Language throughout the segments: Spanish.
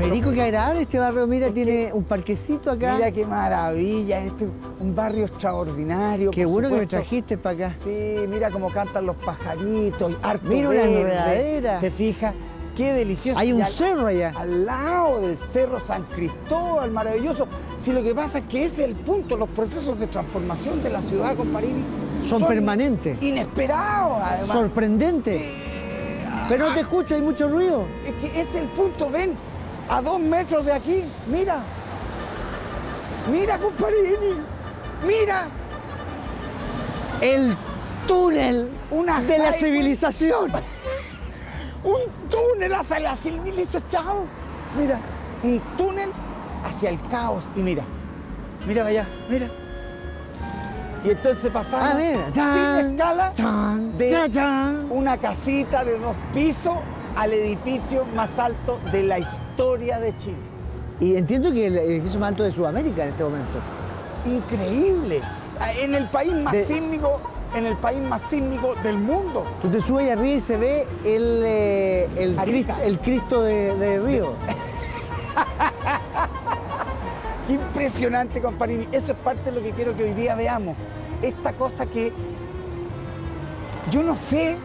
Federico, qué agradable este barrio. Mira, tiene un parquecito acá. Mira qué maravilla, este un barrio extraordinario. Qué bueno que me trajiste para acá. Sí, mira cómo cantan los pajaritos, harto Mira una enredadera. ¿Te fijas? Qué delicioso. Hay un al- cerro allá. Al lado del Cerro San Cristóbal, maravilloso. Si lo que pasa es que ese es el punto, los procesos de transformación de la ciudad, comparini, Son permanentes. Inesperados, además. Sorprendente. Pero no te escucho, hay mucho ruido. Es que ese es el punto, ven, a dos metros de aquí, mira. Mira, comparini, mira. El túnel Una de la civilización. un túnel hacia la civilización. Mira, un túnel hacia el caos. Y mira, mira allá, mira. Y entonces pasamos sin escala de una casita de dos pisos al edificio más alto de la historia de Chile. Y entiendo que el edificio más alto de Sudamérica en este momento. Increíble. En el país más De- sísmico, en el país más sísmico del mundo. Tú te subes ahí arriba y se ve el, eh, el. Cristo, el Cristo de, de Río. Qué impresionante, comparini. Eso es parte de lo que quiero que hoy día veamos. Esta cosa que yo no sé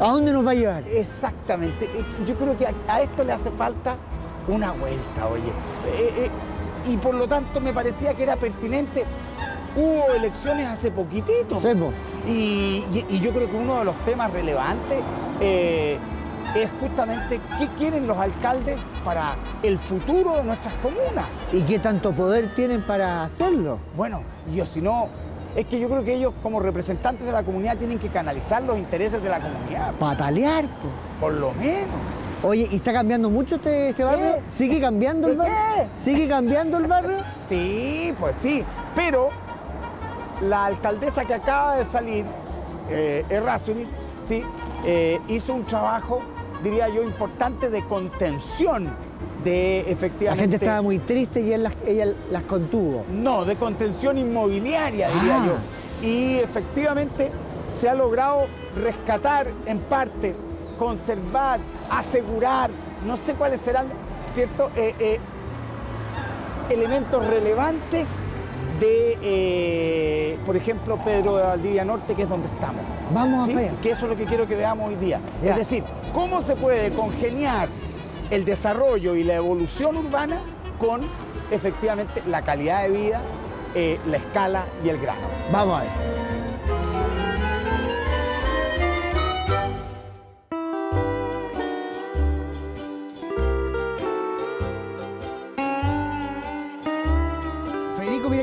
¿A dónde nos va a llevar? exactamente. Yo creo que a, a esto le hace falta una vuelta, oye. Eh, eh, y por lo tanto me parecía que era pertinente. Hubo elecciones hace poquitito. Y- y yo creo que uno de los temas relevantes eh, es justamente qué quieren los alcaldes para el futuro de nuestras comunas. ¿Y qué tanto poder tienen para hacerlo? Bueno, yo si no, es que yo creo que ellos como representantes de la comunidad tienen que canalizar los intereses de la comunidad, Patalear, po. por lo menos. Oye, ¿y está cambiando mucho este, este barrio? ¿Qué? ¿Sigue cambiando el ¿Qué? barrio? ¿Sigue cambiando el barrio? Sí, pues sí, pero la alcaldesa que acaba de salir, eh, Errázuriz, sí, eh, hizo un trabajo, diría yo, importante de contención de La efectivamente... gente estaba muy triste y él las, ella las contuvo. No, de contención inmobiliaria, diría Ah. yo. Y efectivamente se ha logrado rescatar en parte, conservar, asegurar, no sé cuáles serán, ¿cierto? Eh, eh, elementos relevantes de, eh, por ejemplo, Pedro de Valdivia Norte, que es donde estamos. Vamos ¿sí? para allá. Que eso es lo que quiero que veamos hoy día. Ya. Es decir, cómo se puede congeniar el desarrollo y la evolución urbana con efectivamente la calidad de vida, eh, la escala y el grano. Vamos a ver.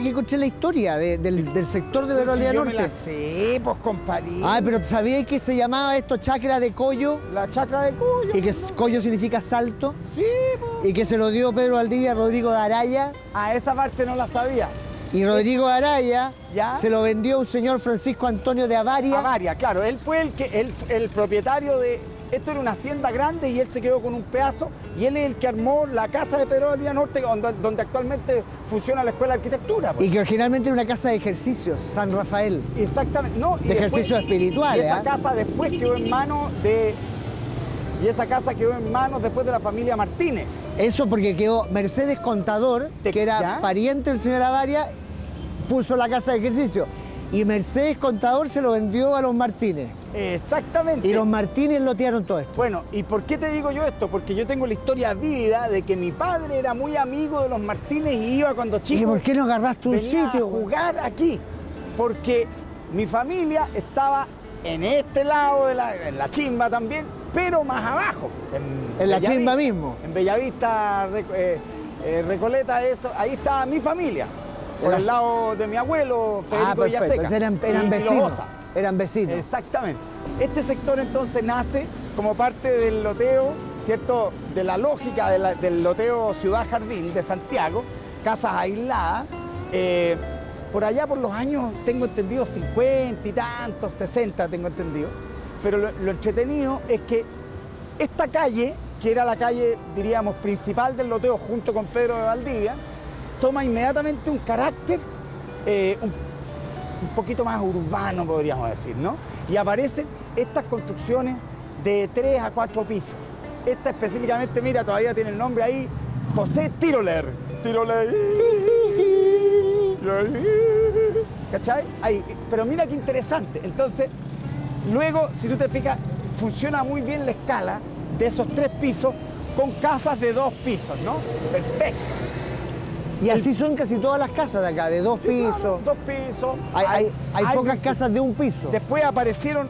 Que encontré la historia de- del, del sector de Pero si Valdivia yo me la Norte. sé, pues comparí. Ay, pero ¿sabías que se llamaba esto chacra de Collo? La chacra de Cuyo. Y que s- Collo significa salto. Sí, pues. Y que se lo dio Pedro Valdivia a Rodrigo de Araya. A esa parte no la sabía. Y Rodrigo de Araya ¿Ya? se lo vendió a un señor Francisco Antonio de Avaria. Avaria, claro. Él fue el, que, el, el propietario de... Esto era una hacienda grande y él se quedó con un pedazo y él es el que armó la casa de Pedro Valdivia Norte donde, donde actualmente funciona la Escuela de Arquitectura. pues. Y que originalmente era una casa de ejercicios, San Rafael. Exactamente. No, y De después- ejercicios espirituales, Y esa ¿ah? casa después quedó en manos de... Y esa casa quedó en manos después de la familia Martínez. Eso porque quedó Mercedes Contador, que era ¿ya? pariente del señor Avaria, puso la casa de ejercicio. Y Mercedes Contador se lo vendió a los Martínez. Exactamente. Y los Martínez lotearon todo esto. Bueno, ¿y por qué te digo yo esto? Porque yo tengo la historia vívida de que mi padre era muy amigo de los Martínez y iba cuando chico. ¿Y por qué no agarraste un venía sitio? a jugar aquí? Porque mi familia estaba en este lado de la, en la chimba también, pero más abajo. En la chimba mismo. En Bellavista, eh, eh, Recoleta, eso, ahí estaba mi familia. Por el lado de mi abuelo, Federico ah. Villaseca. Entonces eran, eran vecinos. Eran vecinos. Exactamente. Este sector entonces nace como parte del loteo, ¿cierto? De la lógica del loteo Ciudad Jardín de Santiago, casas aisladas. eh, por allá por los años, tengo entendido, 50 y tantos, 60 tengo entendido. Pero lo, lo entretenido es que esta calle, que era la calle, diríamos, principal del loteo junto con Pedro de Valdivia, toma inmediatamente un carácter eh, un un poquito más urbano, podríamos decir, ¿no? Y aparecen estas construcciones de tres a cuatro pisos, Esta específicamente, mira, todavía tiene el nombre ahí, José Tiroler. Tiroler. ¿Cachai? Ahí. Pero mira qué interesante. Entonces, luego, si tú te fijas, funciona muy bien la escala de esos tres pisos con casas de dos pisos, ¿no? Perfecto. Y así son casi todas las casas de acá, de dos Sí, pisos. claro, dos pisos. Hay, hay- hay pocas casas de un piso. Después aparecieron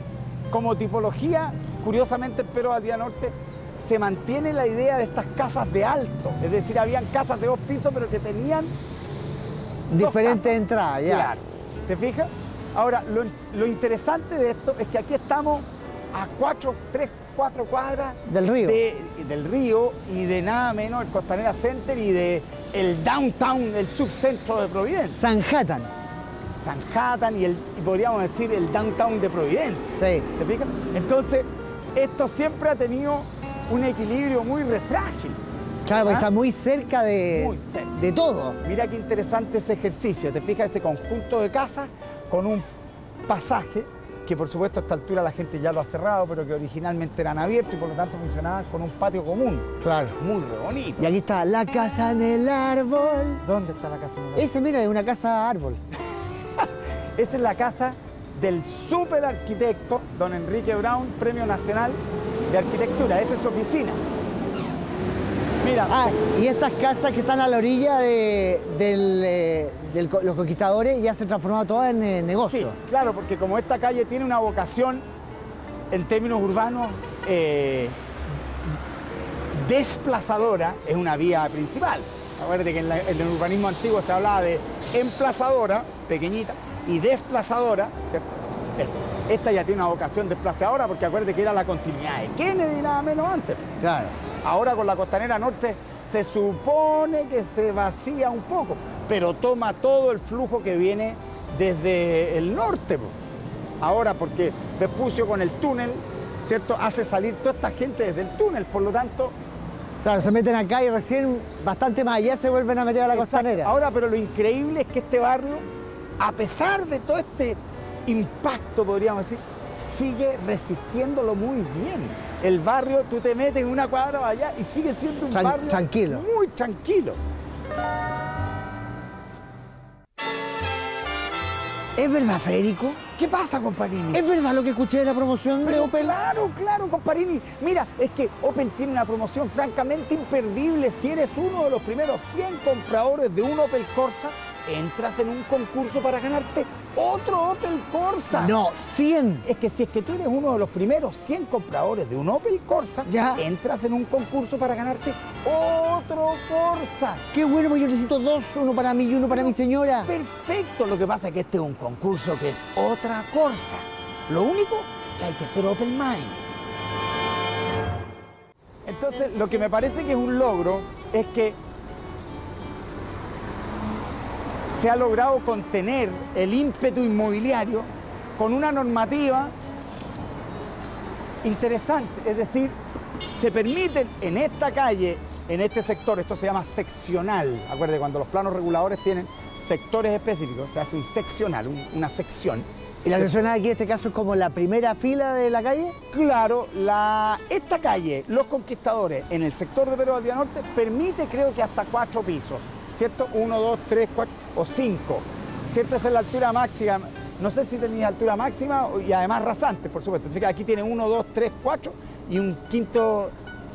como tipología, curiosamente en Perú Día Norte, se mantiene la idea de estas casas de alto. Es decir, habían casas de dos pisos, pero que tenían Diferentes entradas, ya. Claro. ¿Te fijas? Ahora, lo, lo interesante de esto es que aquí estamos a cuatro, tres, cuatro cuadras Del río. de- del río y de nada menos el Costanera Center y de el downtown, el subcentro de Providencia. Sanhattan. Sanhattan y, el, podríamos decir el downtown de Providencia. Sí. ¿Te fijas? Entonces, esto siempre ha tenido un equilibrio muy refrágil. Claro, porque ¿Ah? está muy cerca de, Muy cerca. de todo. Mira qué interesante ese ejercicio. ¿Te fijas? Ese conjunto de casas con un pasaje que por supuesto a esta altura la gente ya lo ha cerrado, pero que originalmente eran abiertos y por lo tanto funcionaban con un patio común. Claro. Muy bonito. Y aquí está la casa en el árbol. ¿Dónde está la casa? de mi Ese, mira, es una casa árbol. Esa es la casa del super arquitecto don Enrique Brown, Premio Nacional de Arquitectura. Esa es su oficina. Mira, Ah, y estas casas que están a la orilla de del, eh, del los conquistadores ya se han transformado todas en eh, sí, negocio. claro, porque como esta calle tiene una vocación en términos urbanos eh, desplazadora, es una vía principal. Acuérdate que en, la- en el urbanismo antiguo se hablaba de emplazadora, pequeñita, y desplazadora, ¿cierto? Esta ya tiene una vocación desplazadora porque acuérdate que era la continuidad de Kennedy nada menos antes. Claro. Ahora con la costanera norte se supone que se vacía un poco, pero toma todo el flujo que viene desde el norte. po. Ahora porque Vespucio con el túnel, ¿cierto? Hace salir toda esta gente desde el túnel, por lo tanto... Claro, se meten acá y recién bastante más allá se vuelven a meter a la Exacto. costanera. Ahora, pero lo increíble es que este barrio, a pesar de todo este impacto, podríamos decir, sigue resistiéndolo muy bien. El barrio, tú te metes en una cuadra allá y sigue siendo un Tran- barrio tranquilo. muy tranquilo. ¿Es verdad, Federico? ¿Qué pasa, comparini? ¿Es verdad lo que escuché de la promoción de Pero Opel? claro, claro, comparini. Mira, es que Open tiene una promoción francamente imperdible. Si eres uno de los primeros 100 compradores de un Opel Corsa, entras en un concurso para ganarte otro Opel Corsa. No, 100. Es que si es que tú eres uno de los primeros 100 compradores de un Opel Corsa, Ya. entras en un concurso para ganarte otro Corsa. Qué bueno, porque yo necesito dos, uno para mí y uno para mi señora. Perfecto, lo que pasa es que este es un concurso que es otra Corsa. Lo único que hay que ser open mind. Entonces, lo que me parece que es un logro es que se ha logrado contener el ímpetu inmobiliario con una normativa interesante. Es decir, se permiten en esta calle, en este sector, esto se llama seccional. Acuérdate, cuando los planos reguladores tienen sectores específicos, se hace un seccional, un- una sección. ¿Y la Se- sección aquí en este caso es como la primera fila de la calle? Claro, la, esta calle, Los Conquistadores, en el sector de Perú al Día Norte, permite creo que hasta cuatro pisos, ¿cierto? Uno, dos, tres, cuatro o cinco, ¿cierto? Esa es la altura máxima. No sé si tenía altura máxima y además rasante, por supuesto. Fíjate, aquí tiene uno, dos, tres, cuatro y un quinto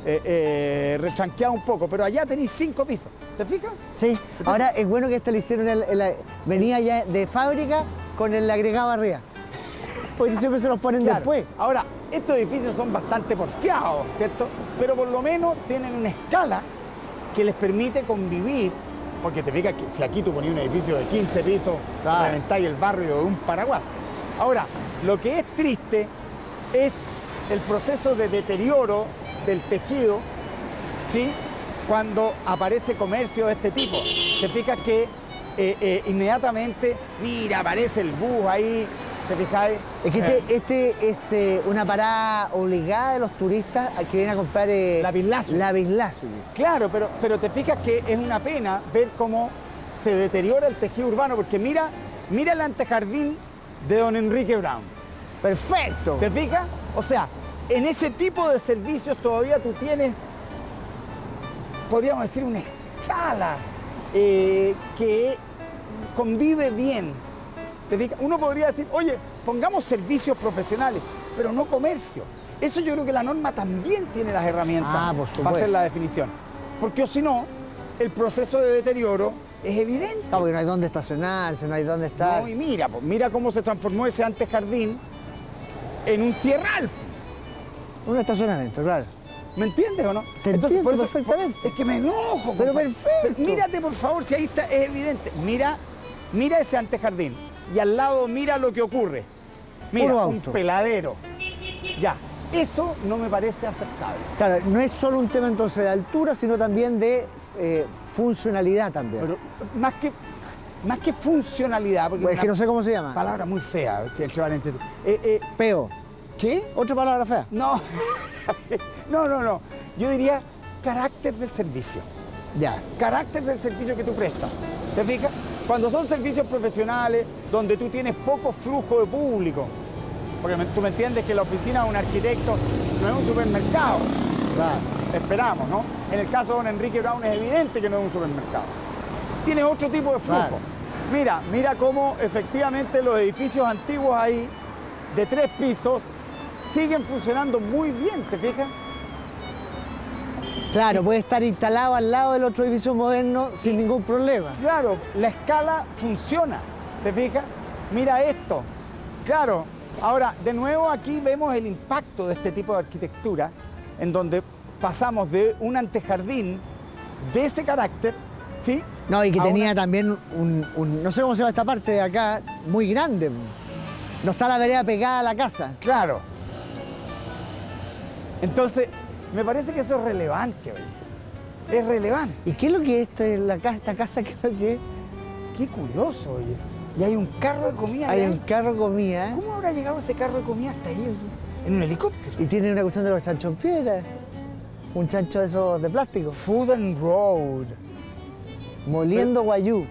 eh, eh, retranqueado un poco, pero allá tenéis cinco pisos. ¿Te fijas? Sí. Ahora es bueno que este le hicieron, el, el- venía ya de fábrica con el agregado arriba. Porque siempre se los ponen Claro. después. Ahora, estos edificios son bastante porfiados, ¿cierto? Pero por lo menos tienen una escala que les permite convivir. Porque te fijas que si aquí tú ponías un edificio de 15 pisos, Claro. reventáis el barrio de un paraguas. Ahora, lo que es triste es el proceso de deterioro del tejido, ¿sí? Cuando aparece comercio de este tipo. Te fijas que eh, eh, inmediatamente, mira, aparece el bus ahí, ¿te fijáis? Es que Eh, este, este es eh, una parada obligada de los turistas a que vienen a comprar eh, Lapislázuli. lapislázuli. Claro, pero, pero te fijas que es una pena ver cómo se deteriora el tejido urbano, porque mira, mira el antejardín de don Enrique Brown. Perfecto. ¿Te fijas? O sea, en ese tipo de servicios todavía tú tienes, podríamos decir, una escala eh, que convive bien. Uno podría decir, oye, pongamos servicios profesionales, pero no comercio. Eso yo creo que la norma también tiene las herramientas Ah, por para hacer la definición. Porque o si no, el proceso de deterioro es evidente. No, porque no hay dónde estacionarse, no hay dónde estar. No, y mira, pues, mira cómo se transformó ese antejardín en un tierral. Un estacionamiento, claro. ¿Me entiendes o no? Te entiendo perfectamente. Es que me enojo. Pero compadre. perfecto. mírate, por favor, si ahí está, es evidente. Mira, mira ese antejardín. Y al lado mira lo que ocurre. Mira, un peladero. Ya, eso no me parece aceptable. Claro, no es solo un tema entonces de altura, sino también de eh, funcionalidad también. Pero más que, más que funcionalidad, porque Pues es que no sé cómo se llama. palabra muy fea, si entre paréntesis. Eh, eh, Peo. ¿Qué? Otra palabra fea. No, no, no, no. Yo diría carácter del servicio. Ya. Carácter del servicio que tú prestas. ¿Te fijas? Cuando son servicios profesionales, donde tú tienes poco flujo de público, porque tú me entiendes que la oficina de un arquitecto no es un supermercado, Claro. esperamos, ¿no? En el caso de don Enrique Brown es evidente que no es un supermercado. Tiene otro tipo de flujo. Claro. Mira, mira cómo efectivamente los edificios antiguos ahí, de tres pisos, siguen funcionando muy bien, ¿te fijas? Claro, puede estar instalado al lado del otro edificio moderno sin ningún problema. Claro, la escala funciona, ¿te fijas? Mira esto. Claro, ahora, de nuevo aquí vemos el impacto de este tipo de arquitectura, en donde pasamos de un antejardín de ese carácter, ¿sí? No, y que a tenía una- también un, un- no sé cómo se llama esta parte de acá, muy grande. No está la vereda pegada a la casa. Claro. Entonces, me parece que eso es relevante, oye. Es relevante. ¿Y qué es lo que es este- la ca- esta casa? ¿Qué es lo que es? Qué curioso, oye. Y hay un carro de comida. Hay un carro comida ¿eh? ¿Cómo habrá llegado ese carro de comida hasta ahí, oye? En un helicóptero. y tiene una cuestión de los chanchos en piedra. Un chancho de esos de plástico. Food and Road. Moliendo guayú.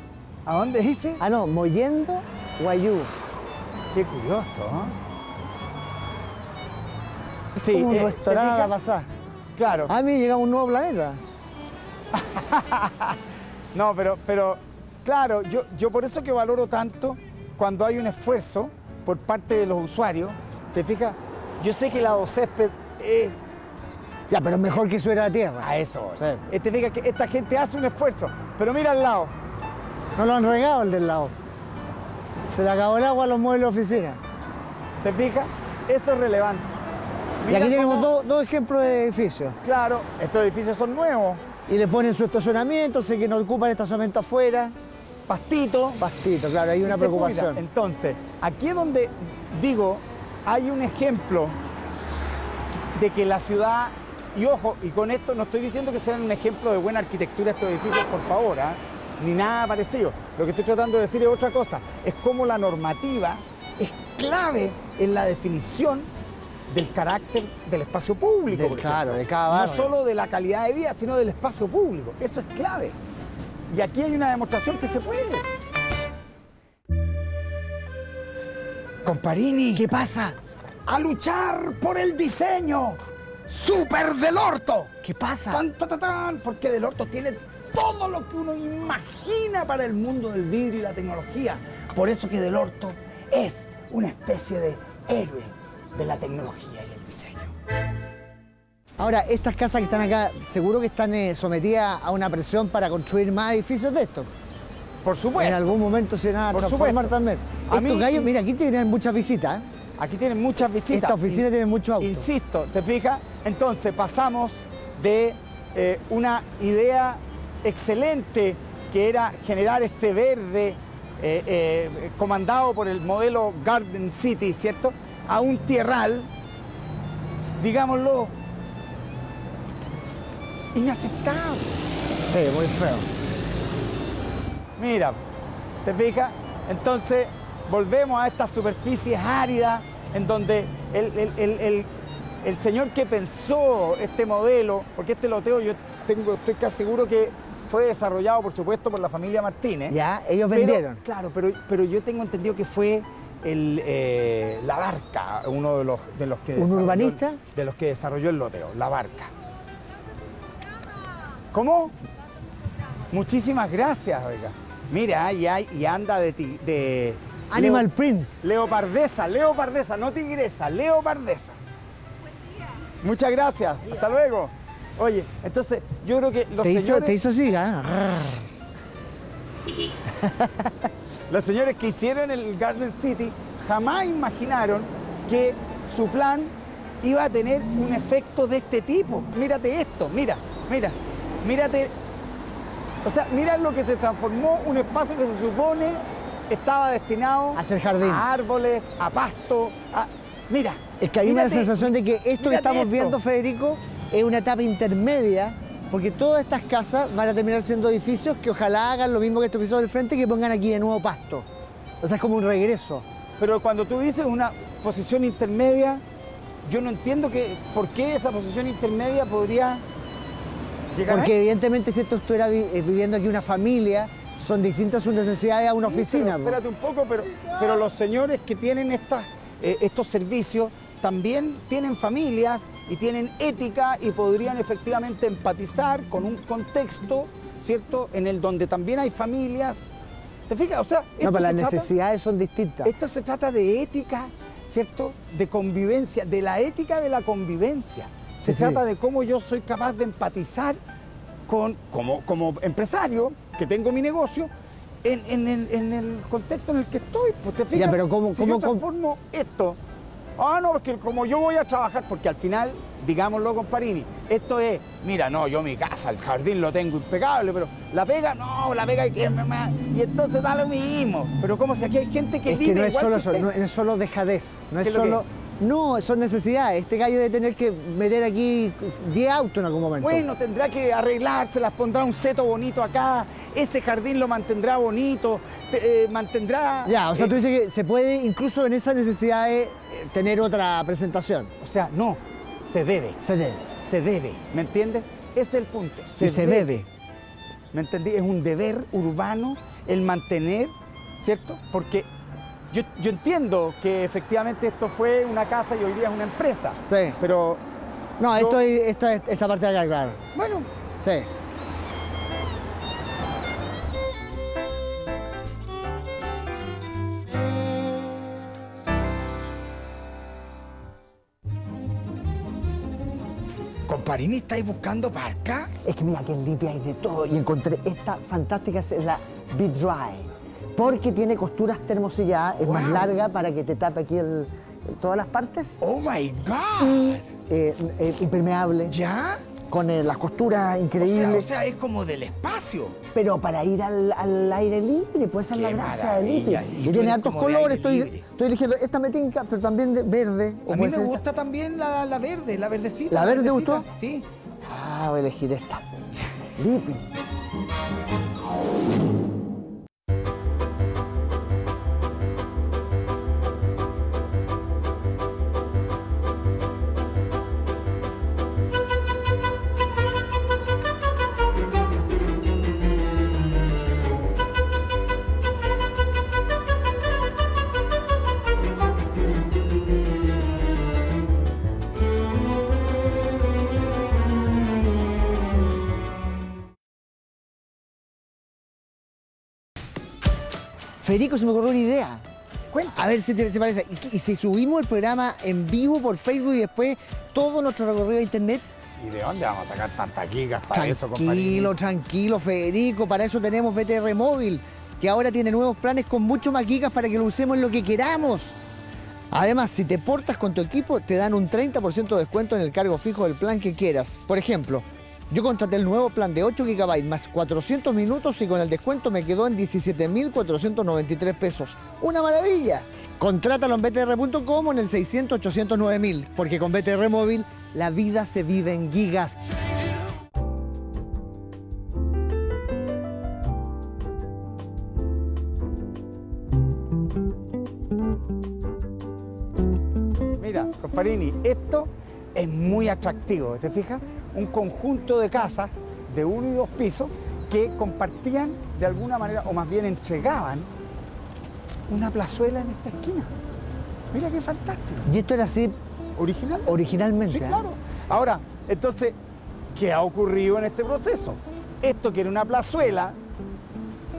¿A dónde dice? Ah, no, mollendo guayú. Qué curioso, ¿no? Es como un eh, ¿te restaurante a pasada. Claro. Ah, mira, llega un nuevo planeta. No, pero, pero claro, yo, yo por eso que valoro tanto cuando hay un esfuerzo por parte de los usuarios. ¿Te fijas? Yo sé que la césped es Ya, pero es mejor que suena la tierra. a eso. Sí. Eh, Te fijas que esta gente hace un esfuerzo, pero mira al lado. No lo han regado el del lado. Se le acabó el agua a los muebles de oficina. ¿Te fijas? Eso es relevante. Y aquí tenemos cómo- dos, dos ejemplos de edificios. Claro, estos edificios son nuevos. Y le ponen su estacionamiento, sé que no ocupan estacionamiento afuera. Pastito. Bastito, claro, hay una cuida. preocupación. Entonces, aquí es donde digo, hay un ejemplo de que la ciudad, y ojo, y con esto no estoy diciendo que sean un ejemplo de buena arquitectura estos edificios, por favor, ¿ah? ni nada parecido. Lo que estoy tratando de decir es otra cosa, es cómo la normativa es clave en la definición del carácter del espacio público. Del- claro, de cada No barrio. solo de la calidad de vida, sino del espacio público. Eso es clave. Y aquí hay una demostración que se puede. Comparini. ¿Qué pasa? A luchar por el diseño. ¡Super del orto! ¿Qué pasa? Tan, tan, tan, tan, porque Del Orto tiene todo lo que uno imagina para el mundo del vidrio y la tecnología. Por eso que Del Orto es una especie de héroe de la tecnología y el diseño. Ahora, estas casas que están acá, seguro que están eh, sometidas a una presión para construir más edificios de estos. Por supuesto. En algún momento se van a Por transformar supuesto. también. A Estos mí- gallos, mira, aquí tienen muchas visitas. ¿eh? Aquí tienen muchas visitas. Esta oficina In- tiene muchos autos. Insisto, ¿te fijas? Entonces pasamos de eh, una idea excelente que era generar este verde eh, eh, comandado por el modelo Garden City, ¿cierto? A un tierral, digámoslo, inaceptable. Sí, muy feo. Mira, ¿te fijas? Entonces volvemos a estas superficies áridas en donde el, el- el- el- señor que pensó este modelo, porque este loteo yo tengo, estoy casi seguro que fue desarrollado, por supuesto, por la familia Martínez. Ya, ellos Pero, vendieron. Claro, pero, pero yo tengo entendido que fue el, eh, la barca, uno de los, de los que ¿Un urbanista? de los que desarrolló el loteo, la barca. ¿Cómo? Muchísimas gracias, oiga. Mira, y, hay, y anda de ti, de Animal leo- print. leopardesa, leopardesa, no tigresa, leopardesa. Muchas gracias, hasta luego. Oye, entonces yo creo que los Te hizo, señores, te hizo así, ¿ah? los señores que hicieron el Garden City jamás imaginaron que su plan iba a tener un efecto de este tipo. Mírate esto, mira, mira, mírate. O sea, mira lo que se transformó un espacio que se supone estaba destinado A ser jardín. a árboles, a pasto, a... Mira. Es que hay una sensación de que esto que estamos esto. viendo, Federico, es una etapa intermedia, porque todas estas casas van a terminar siendo edificios que ojalá hagan lo mismo que estos edificios del frente, que pongan aquí de nuevo pasto. O sea, es como un regreso. Pero cuando tú dices una posición intermedia, yo no entiendo que, por qué esa posición intermedia podría llegar Porque evidentemente si esto estuviera vi- eh, viviendo aquí una familia, son distintas sus necesidades a una Sí, oficina. pero espérate un poco, pero, pero los señores que tienen estas, eh, estos servicios también tienen familias y tienen ética y podrían efectivamente empatizar con un contexto, ¿cierto? En el donde también hay familias. ¿Te fijas? O sea, no, pero las trata- necesidades son distintas. Esto se trata de ética, ¿cierto? De convivencia, de la ética de la convivencia. Se Sí, sí. trata de cómo yo soy capaz de empatizar con, como, como empresario, que tengo mi negocio, en, en el, en el contexto en el que estoy. Pues te fijas, Ya, pero ¿cómo- si cómo- yo transformo esto, ah, no, es que como yo voy a trabajar, porque al final, digámoslo con Parini, esto es, mira, no, yo mi casa, el jardín lo tengo impecable, pero la pega, no, la pega hay que y entonces da lo mismo. Pero como si aquí hay gente que es vive que no es igual solo que eso, no es solo dejadez, no es ¿Qué es lo solo... No, son necesidades. Este gallo debe tener que meter aquí 10 autos en algún momento. Bueno, tendrá que arreglárselas, pondrá un seto bonito acá, ese jardín lo mantendrá bonito, te- eh, mantendrá... Ya, o sea, eh, tú dices que se puede incluso en esas necesidades eh, tener otra presentación. O sea, no, se debe, Se debe. se debe, ¿me entiendes? Ese es el punto. y se debe. ¿Me entendí? Es un deber urbano el mantener, ¿cierto? Porque yo, yo entiendo que efectivamente esto fue una casa y hoy día es una empresa. Sí. Pero, No, Yo- esto es- esta, esta parte de acá, claro. bueno, Sí. Comparini, ¿estáis buscando parca? Es que mira que limpia hay de todo. Y encontré esta fantástica, es la Be Dry. Porque tiene costuras termosilladas, es más larga para que te tape aquí el- todas las partes. ¡Oh, my God! Y eh, eh, impermeable, ¿Ya? con eh, las costuras O sea, increíbles. o sea, es como del espacio. Pero para ir al, al aire libre, esa es Qué la gracia del libre. Y tiene de colores, estoy, eligiendo esta metinca, pero también de verde. A mí puede me ser gusta también la, la verde, la verdecita. ¿La verde gustó? Sí. Ah, voy a elegir esta. Limpio. Federico, se me ocurrió una idea. Cuenta. A ver si te si parece. ¿Y, si subimos el programa en vivo por Facebook y después todo nuestro recorrido a internet? ¿Y de dónde vamos a sacar tantas gigas para eso, Comparini? Tranquilo, tranquilo, Federico. Para eso tenemos BTR Móvil, que ahora tiene nuevos planes con mucho más gigas para que lo usemos en lo que queramos. Además, si te portas con tu equipo, te dan un 30% de descuento en el cargo fijo del plan que quieras. Por ejemplo, yo contraté el nuevo plan de 8 GB más 400 minutos y con el descuento me quedó en 17.493 pesos. ¡Una maravilla! Contrátalo en btr.com o en el 600 800 9000, porque con BTR Móvil la vida se vive en gigas. Mira, Comparini, esto es muy atractivo, ¿te fijas? Un conjunto de casas de uno y dos pisos que compartían de alguna manera, o más bien entregaban, una plazuela en esta esquina. Mira qué fantástico. Y esto era así ¿Original? originalmente. Sí, ¿eh? claro. Ahora, entonces, ¿qué ha ocurrido en este proceso? Esto que era una plazuela,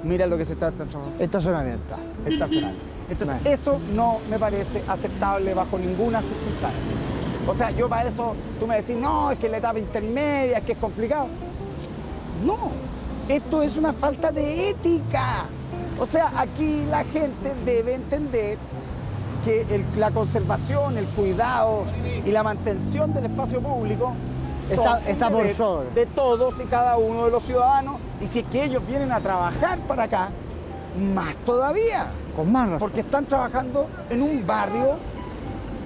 mira lo que se está transformando. Estacionamiento. estacional. Entonces, Bueno. eso no me parece aceptable bajo ninguna circunstancia. O sea, yo para eso, tú me decís, no, es que la etapa intermedia, es que es complicado. No, esto es una falta de ética. O sea, aquí la gente debe entender que el- la conservación, el cuidado y la mantención del espacio público Está- son está por sobre. de todos y cada uno de los ciudadanos. Y si es que ellos vienen a trabajar para acá, más todavía. Con más razón. Porque están trabajando en un barrio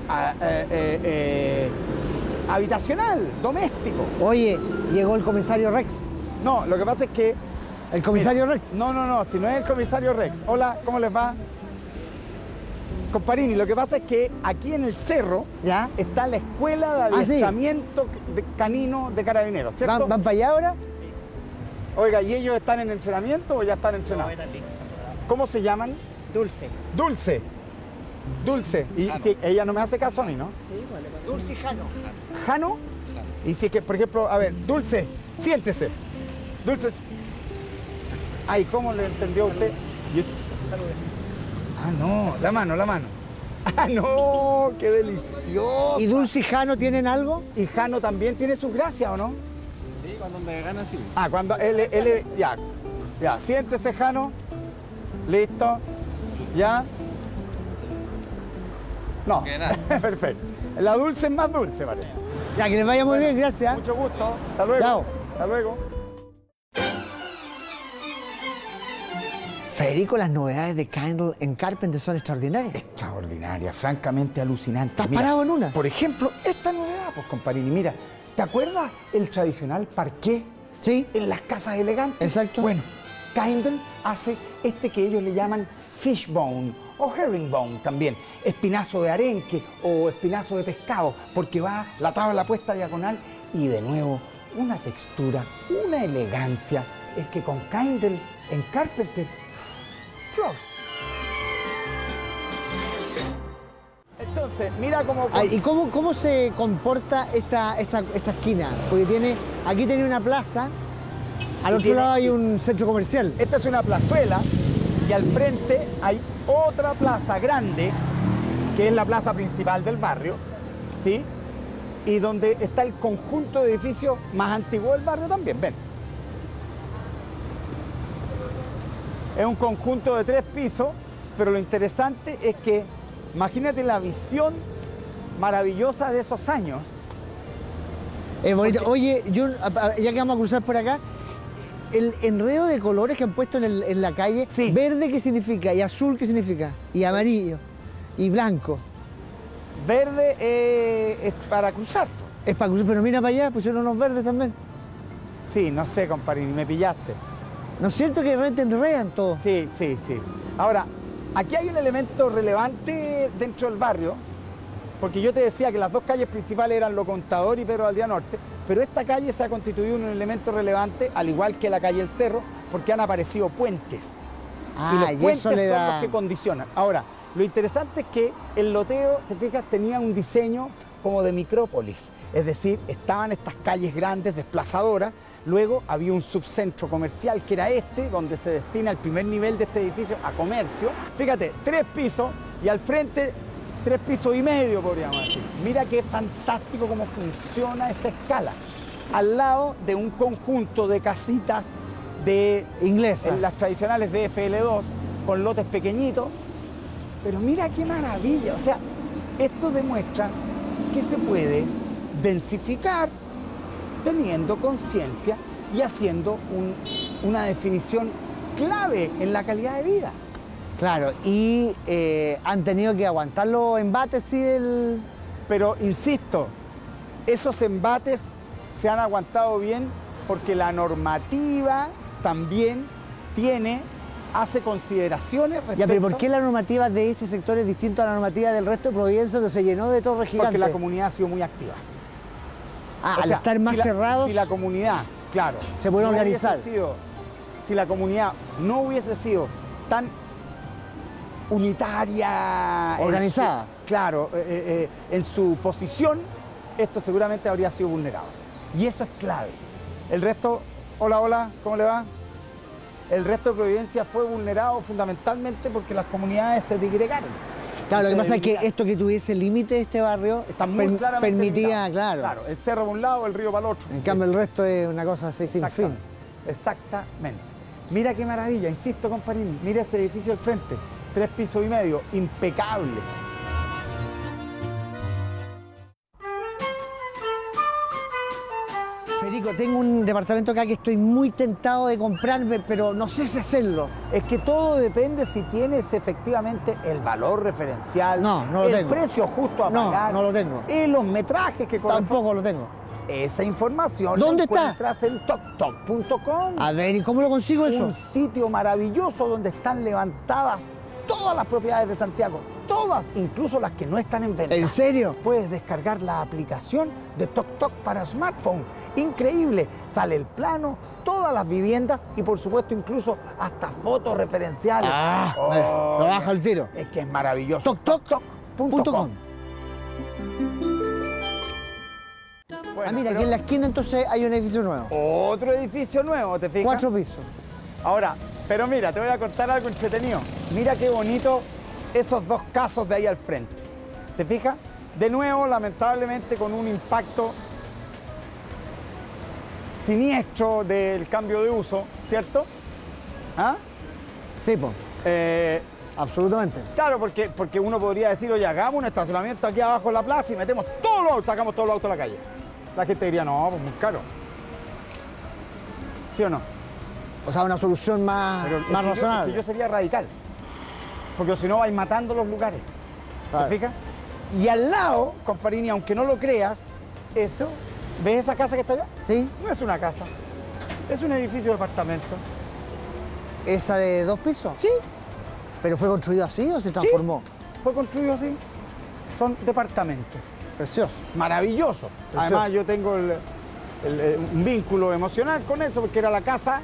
eh, eh, eh, habitacional, doméstico. Oye, llegó el comisario Rex. No, lo que pasa es que... ¿El comisario Mira, Rex? No, no, no, si no es el comisario Rex. Hola, ¿cómo les va? Comparini, lo que pasa es que aquí en el cerro ¿Ya? está la escuela de Ah, sí. adiestramiento de canino de carabineros, ¿cierto? ¿Van, van para allá ahora? Oiga, ¿y ellos están en entrenamiento o ya están entrenados? ¿Cómo se llaman? Dulce. Dulce. Dulce. Y si ella no me hace caso a mí, ¿no? Dulce y Jano. Jano. Y si es que, por ejemplo, a ver, Dulce, siéntese. Dulce. Ay, ¿cómo le entendió usted? Yo- Ah, no, la mano, la mano. Ah, no, qué delicioso. ¿Y Dulce y Jano tienen algo? Y Jano también tiene sus gracias, ¿o no? Sí, cuando me gana sí. Ah, cuando él, él, ya, ya, siéntese, Jano. Listo. ¿Ya? No, Que nada. perfecto. La dulce es más dulce, parece. Ya, que les vaya muy bien, gracias. Mucho gusto. Hasta luego. Chao. Hasta luego. Federico, las novedades de Kindle en Carpenter son extraordinarias. Extraordinaria, francamente alucinante. ¿Estás Mira, parado en una? Por ejemplo, esta novedad, pues, comparini, mira, ¿te acuerdas el tradicional parqué ¿Sí? en las casas elegantes? Exacto. Bueno, Kindle hace este que ellos le llaman fishbone o herringbone también, espinazo de arenque o espinazo de pescado, porque va la tabla puesta diagonal y de nuevo una textura, una elegancia, es que con Kindle en Carpenter, flows. Entonces, mira cómo... Ay, ¿Y cómo, cómo se comporta esta, esta, esta esquina? Porque tiene, aquí tiene una plaza, al otro tiene- lado hay un centro comercial. Esta es una plazuela y al frente hay otra plaza grande, que es la plaza principal del barrio, ¿sí? Y donde está el conjunto de edificios más antiguo del barrio también, ven. Es un conjunto de tres pisos, pero lo interesante es que, imagínate la visión maravillosa de esos años. Es bonito. Oye, yo, ya que vamos a cruzar por acá, el enredo de colores que han puesto en, el- en la calle, Sí. verde qué significa, y azul qué significa, y amarillo, y blanco. Verde eh, es para cruzar. Es para cruzar, pero mira para allá, pusieron unos verdes también. Sí, no sé, comparini, me pillaste. ¿No es cierto que de repente enredan todo? Sí, sí. sí. Ahora, aquí hay un elemento relevante dentro del barrio, porque yo te decía que las dos calles principales eran Lo Contador y Pedro Aldea Norte, pero esta calle se ha constituido en un elemento relevante, al igual que la calle El Cerro, porque han aparecido puentes. Ah, y los y puentes eso le son los que condicionan. Ahora, lo interesante es que el loteo, te fijas, tenía un diseño como de micrópolis. Es decir, estaban estas calles grandes, desplazadoras. Luego había un subcentro comercial que era este, donde se destina el primer nivel de este edificio a comercio. Fíjate, tres pisos y al frente tres pisos y medio, podríamos decir. Mira qué fantástico cómo funciona esa escala. Al lado de un conjunto de casitas de Inglesa. en las tradicionales de FL2 con lotes pequeñitos. Pero mira qué maravilla. O sea, esto demuestra que se puede densificar teniendo conciencia y haciendo un- una definición clave en la calidad de vida. Claro, y eh, han tenido que aguantar los embates, sí, del... Pero insisto, esos embates se han aguantado bien porque la normativa también tiene, hace consideraciones respecto Ya, pero ¿por qué la normativa de este sector es distinta a la normativa del resto de Providencia donde se llenó de torres gigantes? Porque la comunidad ha sido muy activa. Ah, O al sea, estar más si la- cerrados, Si la comunidad, claro. Se puede no organizar. sido- si la comunidad no hubiese sido tan unitaria. su- Organizada. claro, eh, eh, eh, en su posición, esto seguramente habría sido vulnerado. Y eso es clave. El resto, hola, hola, ¿cómo le va? El resto de Providencia fue vulnerado fundamentalmente porque las comunidades se digregaron. Claro, lo que pasa es que esto que tuviese el límite de este barrio Está muy per- claramente permitía, claro. El cerro para un lado, el río para el otro. En cambio, el resto es una cosa así sin fin. Exactamente. Exactamente. Mira qué maravilla, insisto, compañero. Mira ese edificio al frente. Tres pisos y medio, impecable. Federico, tengo un departamento acá que estoy muy tentado de comprarme, pero no sé si hacerlo. Es que todo depende si tienes efectivamente el valor referencial, No, no lo el tengo. precio justo a No, pagar no lo tengo. y los metrajes que. Tampoco lo tengo. Esa información ¿Dónde la está? encuentras en toktok.com. A ver, ¿y cómo lo consigo eso? Un sitio maravilloso donde están levantadas todas las propiedades de Santiago, todas, incluso las que no están en venta. ¿En serio? Puedes descargar la aplicación de TokTok para smartphone. Increíble, sale el plano, todas las viviendas y por supuesto incluso hasta fotos referenciales. Ah, Oh, lo baja al tiro. Es que es maravilloso. Toktok.com. TokTok.com. Bueno, ah, mira, pero aquí en la esquina entonces hay un edificio nuevo. Otro edificio nuevo, ¿te fijas? Cuatro pisos. Ahora, pero mira, te voy a contar algo entretenido. Mira qué bonito esos dos casos de ahí al frente. ¿Te fijas? De nuevo, lamentablemente, con un impacto siniestro del cambio de uso, ¿cierto? ¿Ah? Sí, pues, Eh, absolutamente. claro, porque, porque uno podría decir, oye, hagamos un estacionamiento aquí abajo en la plaza y metemos todos los autos, sacamos todos los autos a la calle. La gente diría, no, pues muy caro. ¿Sí o no? O sea, una solución más, más que razonable. que yo sería radical. Porque si no vais matando los lugares. Claro. ¿Te fijas? Y al lado, comparini, aunque no lo creas, eso, ¿ves esa casa que está allá? ¿Sí? No es una casa. Es un edificio de apartamento. ¿Esa de dos pisos? Sí. ¿Pero fue construido así o se transformó? Fue construido así. Son departamentos. Precioso. Maravilloso. Precioso. Además, yo tengo el- el- eh, un vínculo emocional con eso, porque era la casa,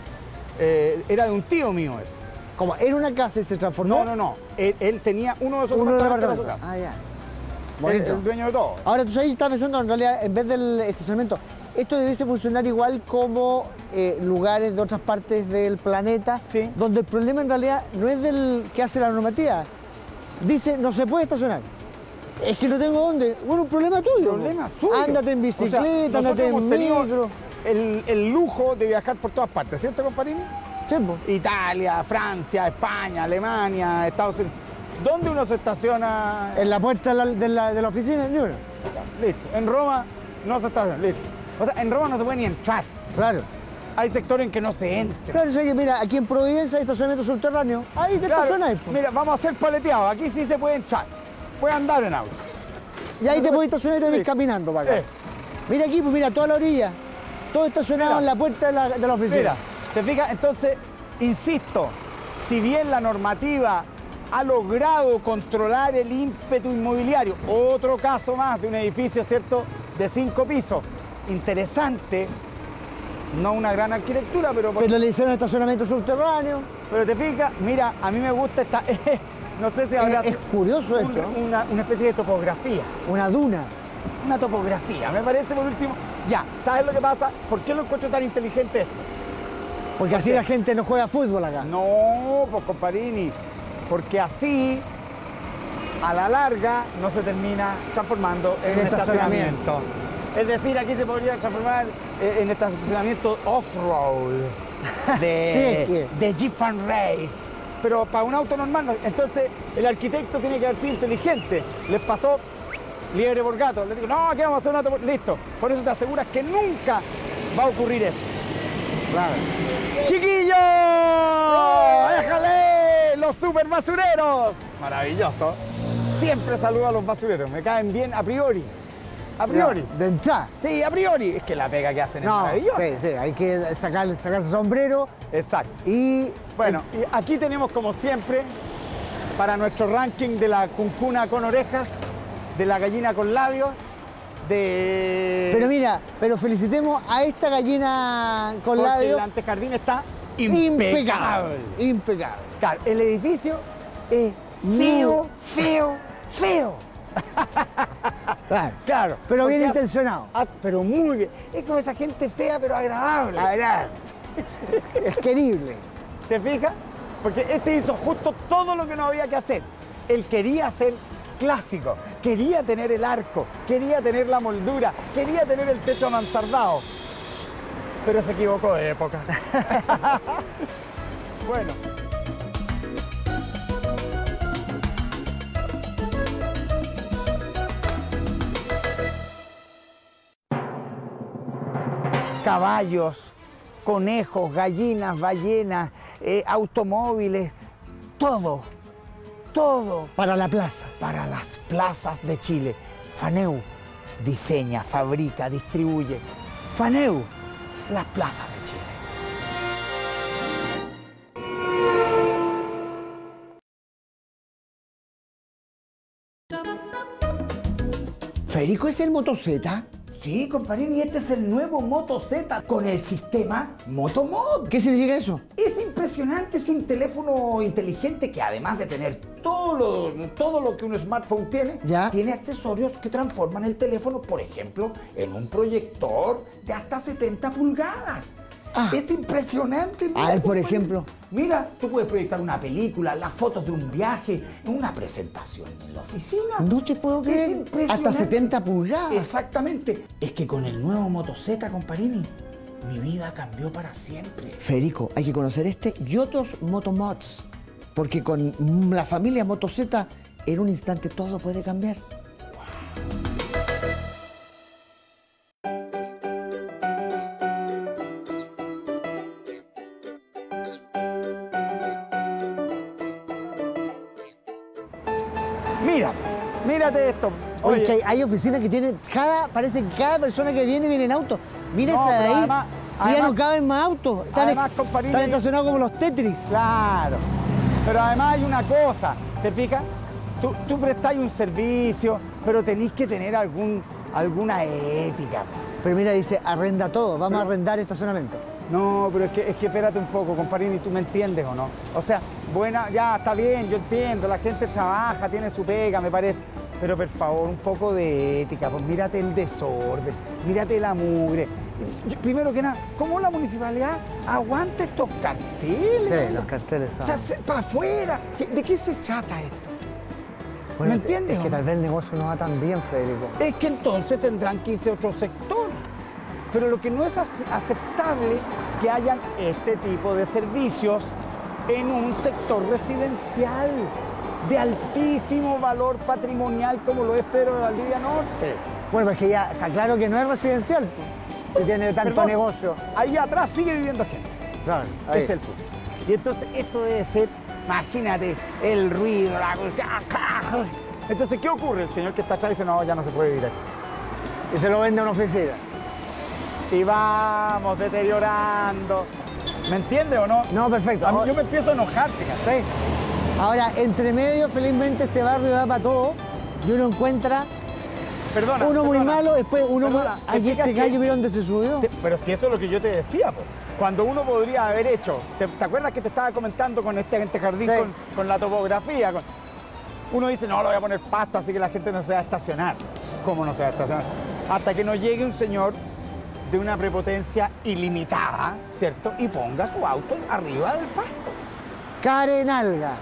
eh, era de un tío mío eso. Como era una casa y se transformó. No, no, no. Él, él tenía uno de esos Uno de departamentos en departamento. su casa. Ah, ya. El- dueño de todo. Ahora, tú sabes, yo estaba pensando, en realidad, en vez del estacionamiento, esto debiese funcionar igual como eh, lugares de otras partes del planeta, Sí. donde el problema en realidad no es del que hace la normativa. Dice, no se puede estacionar. Es que no tengo dónde. Bueno, un problema tuyo. problema suyo. Ándate en O sea, bicicleta, ándate en tenido micro. El, el lujo de viajar por todas partes, ¿cierto, compañero? Sí. Italia, Francia, España, Alemania, Estados Unidos. ¿Dónde uno se estaciona? En la puerta de la, de la- de la oficina, ni uno. Listo. En Roma no se estaciona, listo. O sea, en Roma no se puede ni entrar. Claro. Hay sectores en que no se entra. Claro, que mira, aquí en Providencia hay estacionamiento subterráneo. Ahí te Claro, estacionáis, po. mira, vamos a hacer paleteado. Aquí sí se puede entrar. Puede andar en auto. Y ahí no te puedes puede- estacionar y te caminando para acá. Eh. Mira aquí, pues mira, toda la orilla. Todo estacionado en la puerta de la, de la oficina. Mira, ¿te fijas? Entonces, insisto, si bien la normativa ha logrado controlar el ímpetu inmobiliario, otro caso más de un edificio, ¿cierto?, de cinco pisos, interesante, no una gran arquitectura, pero, Pero le hicieron estacionamiento subterráneo. pero te fijas, mira, a mí me gusta esta, no sé si habrá Es, es curioso un- esto. ¿no? una, una especie de topografía. Una duna. Una topografía, me parece por último. Ya, ¿sabes lo que pasa? ¿Por qué lo encuentro tan inteligente esto? Porque así qué? la gente no juega fútbol acá. No, pues comparini, porque así a la larga no se termina transformando en, En un estacionamiento. estacionamiento. Es decir, aquí se podría transformar en estacionamiento off-road de, Sí, de Jeep Fan Race. Pero para un auto normal, no. entonces el arquitecto tiene que haber sido inteligente. Les pasó liebre por gato. Les digo, no, aquí vamos a hacer una auto. Listo. Por eso te aseguras que nunca va a ocurrir eso. Claro. ¡Chiquillos! ¡Déjale! ¡Los super basureros! Maravilloso. Siempre saludo a los basureros. Me caen bien a priori. A priori. De entrada. Sí, a priori. Es que la pega que hacen es No, maravillosa. sí, sí, hay que sacar, sacarse sombrero Exacto. y Bueno, y aquí tenemos como siempre para nuestro ranking de la cuncuna con orejas, de la gallina con labios, de... Pero mira, pero felicitemos a esta gallina con porque labios. el antejardín está impecable. Impecable. Claro, el edificio es feo, feo, feo. Claro. Claro. Pero bien intencionado. pero muy bien. Es como esa gente fea pero agradable. Agradable. Es querible. ¿Te fijas? Porque este hizo justo todo lo que no había que hacer. Él quería ser clásico, quería tener el arco, quería tener la moldura, quería tener el techo amansardado. Pero se equivocó de época. bueno. Caballos, conejos, gallinas, ballenas, eh, automóviles, todo, todo Para la plaza. para las plazas de Chile. Faneu diseña, fabrica, distribuye. Faneu, las plazas de Chile. Federico es el motoceta. Sí, compañero, y este es el nuevo Moto Z con el sistema Motomod. ¿Qué significa eso? Es impresionante, es un teléfono inteligente que además de tener todo lo, todo lo que un smartphone tiene, Ya. tiene accesorios que transforman el teléfono, por ejemplo, en un proyector de hasta 70 pulgadas. Ah. Es impresionante. A ver, por ejemplo. Mira, tú puedes proyectar una película, las fotos de un viaje, una presentación en la oficina. No te puedo Es creer. impresionante. Hasta 70 pulgadas. Exactamente. Es que con el nuevo Moto Z, comparini, mi vida cambió para siempre. Federico, hay que conocer este y otros Motomods. Porque con la familia Motoceta, en un instante todo puede cambiar. Mira, Oye, Oye, que hay, hay oficinas que tienen, cada, parece que cada persona que viene viene en auto. Mira No, esa ahí. además- si ya no caben más autos. Están, además, están estacionados como los Tetris. Claro. Pero además hay una cosa, ¿te fijas? Tú, tú prestáis un servicio, pero tenéis que tener algún, alguna ética. Pero mira, dice, arrenda todo, vamos a arrendar estacionamiento. No, pero es que, es que espérate un poco, comparini, ¿tú me entiendes o no? O sea, buena, ya está bien, yo entiendo, la gente trabaja, tiene su pega, me parece. Pero por favor, un poco de ética, pues mírate el desorden, mírate la mugre. Primero que nada, ¿cómo la municipalidad aguanta estos carteles? Sí, los carteles O sea, son- para afuera. ¿Qué- ¿De qué se trata esto? Bueno, ¿Me entiendes Es que tal vez el negocio no va tan bien, Federico. es que entonces tendrán que irse a otro sector. Pero lo que no es ace- aceptable que hayan este tipo de servicios en un sector residencial de altísimo valor patrimonial como lo es Pedro de Valdivia Norte. Bueno, pues que ya está claro que no es residencial, si tiene tanto Perdón, negocio. Ahí atrás sigue viviendo gente. Claro, ahí. Es el punto. Y entonces esto debe ser, imagínate, el ruido, la... Entonces, ¿qué ocurre? El señor que está atrás dice, no, ya no se puede vivir aquí. Y se lo vende a una oficina. y vamos deteriorando. ¿Me entiendes o no? No, perfecto. A mí- yo me empiezo a enojar, fíjate. Sí. Ahora, entre medio, felizmente este barrio da para todo y uno encuentra Perdona. uno muy perdona. malo, después uno Perdona. ¿te Aquí este gallo, mira dónde se subió. te- Pero si eso es lo que yo te decía, po. cuando uno podría haber hecho, ¿te, te acuerdas que te estaba comentando con este, este jardín, Sí. con, con la topografía? Con- uno dice, no, le voy a poner pasto así que la gente no se va a estacionar. ¿Cómo no se va a estacionar? Hasta que no llegue un señor de una prepotencia ilimitada, ¿cierto? Y ponga su auto arriba del pasto. Karen Alga.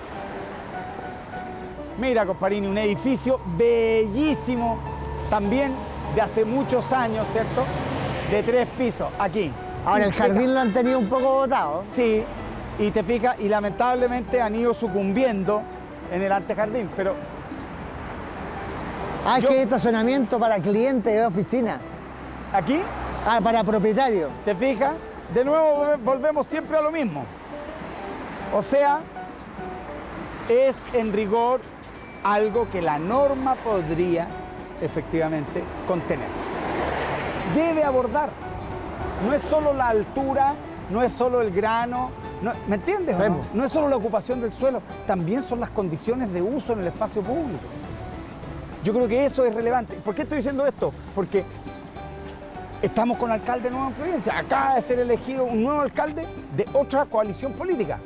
Mira, comparini, un edificio bellísimo, también de hace muchos años, ¿cierto? De tres pisos, aquí. Ahora, el jardín lo han tenido un poco botado. Sí, y te fijas, y lamentablemente han ido sucumbiendo en el antejardín, pero Ah, es Yo- que hay estacionamiento para clientes de oficina. aquí, Ah, para propietarios. te fijas, de nuevo volve- volvemos siempre a lo mismo. O sea, es en rigor algo que la norma podría efectivamente contener. Debe abordar. No es solo la altura, no es solo el grano, no- ¿me entiendes? no? no es solo la ocupación del suelo, también son las condiciones de uso en el espacio público. Yo creo que eso es relevante. ¿Por qué estoy diciendo esto? Porque estamos con alcalde nuevo en Providencia. Acaba de ser elegido un nuevo alcalde de otra coalición política.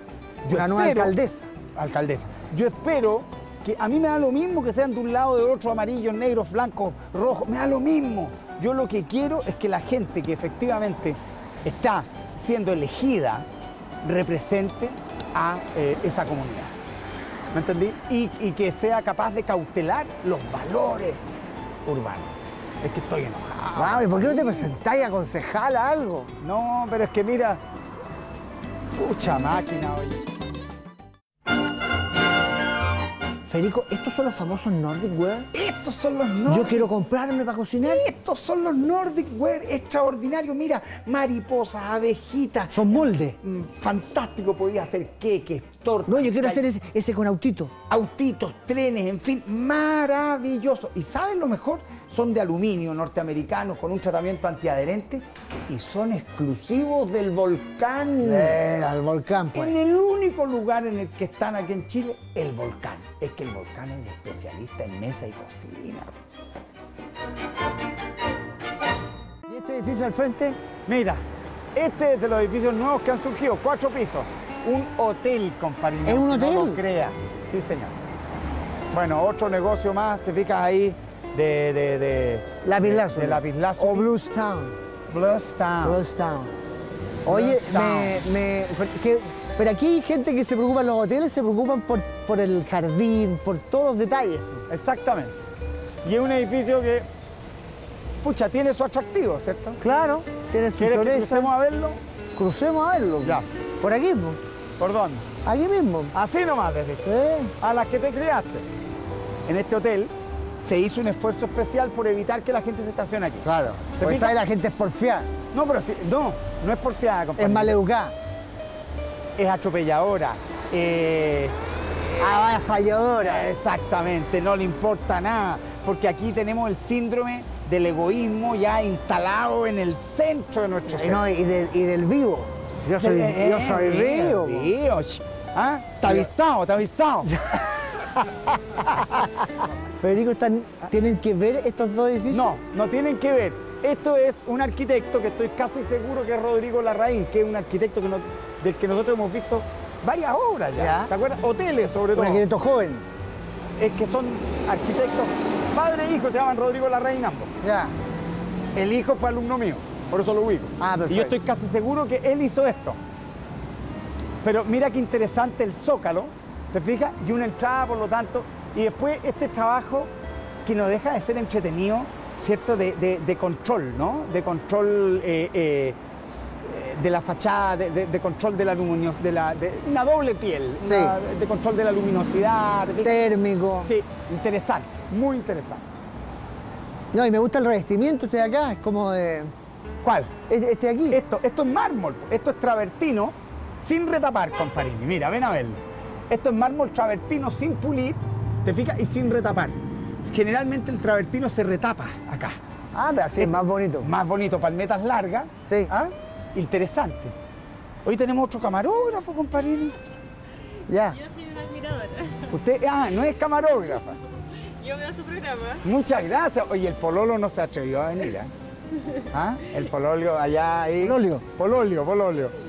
Una nueva alcaldesa. Alcaldesa. Yo espero que a mí me da lo mismo que sean de un lado, de otro, amarillos, negros, blancos, rojos, me da lo mismo. Yo lo que quiero es que la gente que efectivamente está siendo elegida represente a eh, esa comunidad. ¿Me entendí? Y, y que sea capaz de cautelar los valores urbanos. Es que estoy enojado. ¿y por qué no te presentáis a concejal a algo? No, pero es que mira, pucha máquina, oye. Federico, ¿estos son los famosos Nordic Wear? Estos son los Nordic Yo quiero comprarme para cocinar. Estos son los Nordic Wear extraordinarios. Mira, mariposas, abejitas. Son moldes. Mm, Fantástico, podía hacer queques, tortas. No, yo quiero hacer ese con autito. autitos, trenes, en fin, maravilloso. ¿Y saben lo mejor? Son de aluminio norteamericanos con un tratamiento antiadherente y son exclusivos del volcán. Era el volcán, pues. En el único lugar en el que están aquí en Chile, el volcán. Es que el volcán es un especialista en mesa y cocina. ¿Y este edificio al frente? Mira, este es de los edificios nuevos que han surgido, cuatro pisos. Un hotel, compadre. ¿Es un No hotel? lo creas. Sí, señor. Bueno, otro negocio más, te fijas ahí, de... de, de Lapislázuli. De, de lapislázuli. O Bluestown. Bluestown. Bluestown. Oye, Bluestown. me, me- porque- pero aquí hay gente que se preocupa en los hoteles, se preocupan por, por el jardín, por todos los detalles. Exactamente. Y es un edificio que, pucha, tiene su atractivo, ¿cierto? Claro, tiene su ¿Quieres que crucemos a verlo? Crucemos a verlo. Ya. Por aquí, pues. ¿Por dónde? Aquí mismo. Así nomás, decís. Eh, a las que te criaste. En este hotel se hizo un esfuerzo especial por evitar que la gente se estacione aquí. Claro. ¿Te Pues ahí la gente es porfiada, No, pero sí, no, no es porfiada, es compañero. maleducada, Es atropelladora. eh, avasalladora. exactamente, no le importa nada. Porque aquí tenemos el síndrome del egoísmo ya instalado en el centro de nuestro Y, ser. no, y, del, y del vivo. Yo soy, Eh, yo soy eh, vivo. ¿Ah? Está avisado, está avisado. Federico, ¿están, ¿tienen que ver estos dos edificios? No, no tienen que ver. Esto es un arquitecto que estoy casi seguro que es Rodrigo Larraín, que es un arquitecto que no- del que nosotros hemos visto varias obras ya. Ya. ¿Te acuerdas? Hoteles sobre Un todo. arquitecto joven. Es que son arquitectos, padre e hijo se llaman Rodrigo Larraín ambos. Ya. El hijo fue alumno mío, por eso lo ubico. Ah, y yo perfecto. estoy casi seguro que él hizo esto. Pero mira qué interesante el zócalo, ¿te fijas? Y una entrada, por lo tanto, y después este trabajo que no deja de ser entretenido, ¿cierto? De, de- de control, ¿no? De control eh, eh, de la fachada, de, control de la luminosidad, de, la, una doble piel, Sí. una- de control de la luminosidad. Térmico. Sí, interesante, muy interesante. No, y me gusta el revestimiento este de acá, es como de. ¿Cuál? Este este de aquí. Esto, esto es mármol, esto es travertino sin retapar, comparini. Mira, ven a verlo. Esto es mármol travertino sin pulir, ¿te fijas? Y sin retapar. Generalmente el travertino se retapa acá. Ah, pero así es más bonito. Más bonito, palmetas largas. Sí. ¿ah? Interesante. Hoy tenemos otro camarógrafo, comparini. Ya. Yo soy una admiradora. Usted, ah, no es camarógrafa. Yo veo su programa. Muchas gracias. Oye, el pololo no se atrevió a venir, ¿eh? ¿Ah? El pololio allá ahí. Pololio. Pololio, pololio.